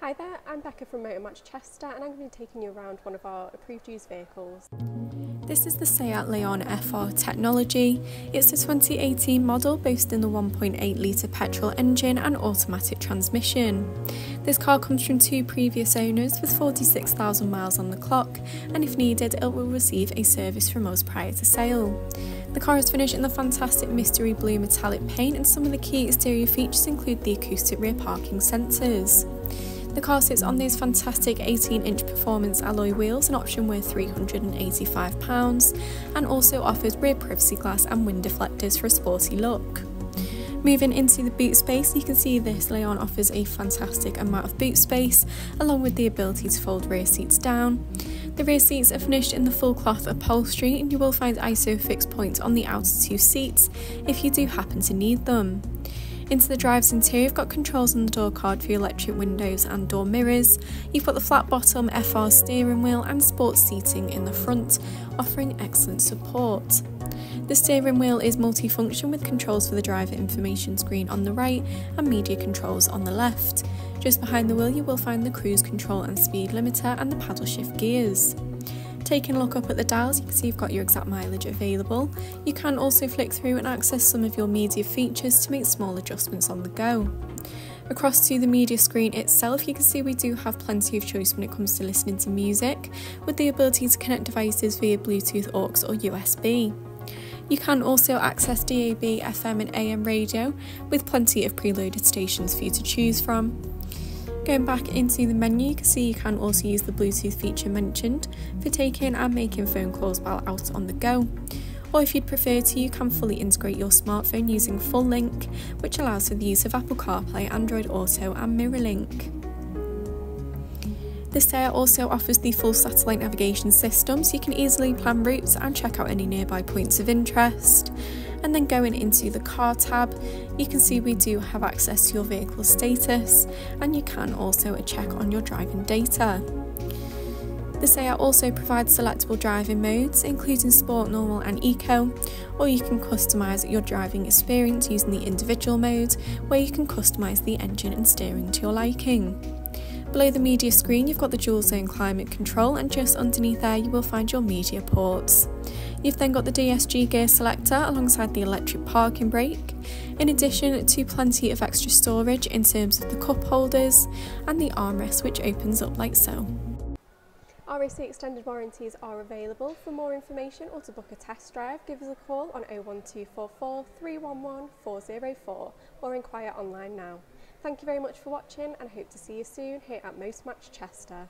Hi there, I'm Becca from Motor Match Chester and I'm going to be taking you around one of our approved used vehicles. This is the Seat Leon FR technology. It's a 2018 model boasting the 1.8 litre petrol engine and automatic transmission. This car comes from two previous owners with 46,000 miles on the clock and if needed it will receive a service from us prior to sale. The car is finished in the fantastic mystery blue metallic paint and some of the key exterior features include the acoustic rear parking sensors. The car sits on these fantastic 18 inch performance alloy wheels, an option worth £385, and also offers rear privacy glass and wind deflectors for a sporty look. Moving into the boot space, you can see this Leon offers a fantastic amount of boot space, along with the ability to fold rear seats down. The rear seats are finished in the full cloth upholstery and you will find ISOFIX points on the outer two seats if you do happen to need them. Into the driver's interior, you've got controls on the door card for your electric windows and door mirrors. You've got the flat bottom FR steering wheel and sports seating in the front, offering excellent support. The steering wheel is multifunction with controls for the driver information screen on the right and media controls on the left. Just behind the wheel you will find the cruise control and speed limiter and the paddle shift gears. Taking a look up at the dials, you can see you've got your exact mileage available. You can also flick through and access some of your media features to make small adjustments on the go. Across to the media screen itself, you can see we do have plenty of choice when it comes to listening to music, with the ability to connect devices via Bluetooth, AUX or USB. You can also access DAB, FM and AM radio with plenty of preloaded stations for you to choose from. Going back into the menu, you can see you can also use the Bluetooth feature mentioned for taking and making phone calls while out on the go. Or if you'd prefer to, you can fully integrate your smartphone using Full Link, which allows for the use of Apple CarPlay, Android Auto and MirrorLink. This Seat also offers the full satellite navigation system so you can easily plan routes and check out any nearby points of interest. And then going into the car tab, you can see we do have access to your vehicle status and you can also check on your driving data. The Seat also provides selectable driving modes, including Sport, Normal and Eco, or you can customise your driving experience using the individual mode, where you can customise the engine and steering to your liking. Below the media screen you've got the dual zone climate control and just underneath there you will find your media ports. You've then got the DSG gear selector alongside the electric parking brake, in addition to plenty of extra storage in terms of the cup holders and the armrest which opens up like so. RAC extended warranties are available. For more information or to book a test drive, give us a call on 01244 311 404 or inquire online now. Thank you very much for watching and I hope to see you soon here at Most Match Chester.